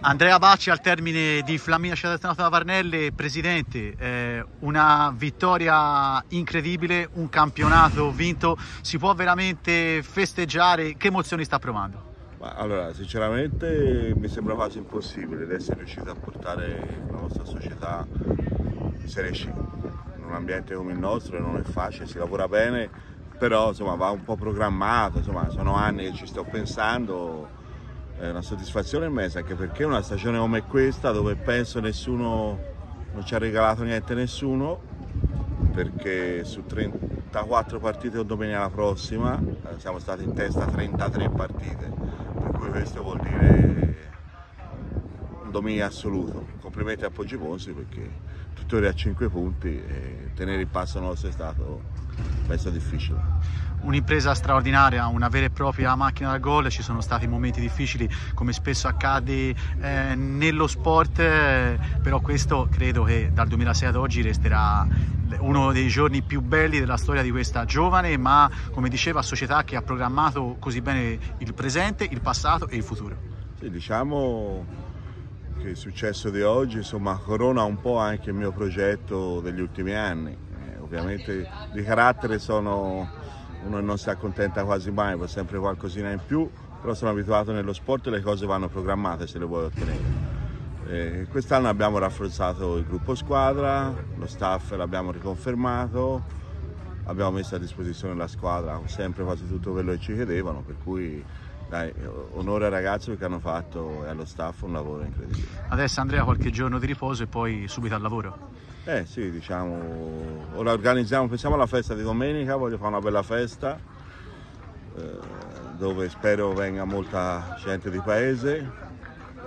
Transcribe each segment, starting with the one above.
Andrea Bacci al termine di Flammina Cittadinanza Varnelle, presidente, eh, una vittoria incredibile, un campionato vinto, si può veramente festeggiare, che emozioni sta provando? Ma allora, sinceramente mi sembra quasi impossibile essere riuscito a portare la nostra società in Serie C. In un ambiente come il nostro non è facile, si lavora bene, però insomma, va un po' programmato, insomma, sono anni che ci sto pensando è una soddisfazione immensa anche perché una stagione come questa dove penso nessuno non ci ha regalato niente nessuno perché su 34 partite con domenica prossima eh, siamo stati in testa 33 partite per cui questo vuol dire un dominio assoluto. Complimenti a Poggi Ponzi perché tuttora a 5 punti e tenere il passo nostro è stato penso difficile un'impresa straordinaria, una vera e propria macchina da gol, ci sono stati momenti difficili come spesso accade eh, nello sport, eh, però questo credo che dal 2006 ad oggi resterà uno dei giorni più belli della storia di questa giovane ma come diceva società che ha programmato così bene il presente, il passato e il futuro. Sì, diciamo che il successo di oggi insomma, corona un po' anche il mio progetto degli ultimi anni. Eh, ovviamente di carattere sono uno non si accontenta quasi mai, fa sempre qualcosina in più, però sono abituato nello sport e le cose vanno programmate se le vuoi ottenere. Eh, quest'anno abbiamo rafforzato il gruppo squadra, lo staff l'abbiamo riconfermato, abbiamo messo a disposizione la squadra sempre quasi tutto quello che ci chiedevano, per cui dai, onore ai ragazzi perché hanno fatto e allo staff un lavoro incredibile. Adesso Andrea qualche giorno di riposo e poi subito al lavoro? Eh sì, diciamo, ora organizziamo, pensiamo alla festa di domenica, voglio fare una bella festa eh, dove spero venga molta gente di paese,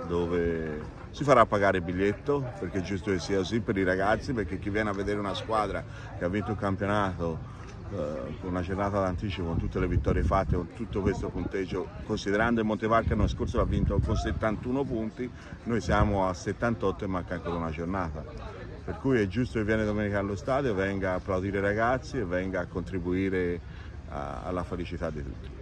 dove si farà pagare il biglietto perché è giusto che sia così per i ragazzi, perché chi viene a vedere una squadra che ha vinto il campionato eh, con una giornata d'anticipo, con tutte le vittorie fatte, con tutto questo punteggio, considerando il Montevarca l'anno scorso l'ha vinto con 71 punti, noi siamo a 78 e manca ancora una giornata per cui è giusto che viene domenica allo stadio, venga a applaudire i ragazzi e venga a contribuire a, alla felicità di tutti.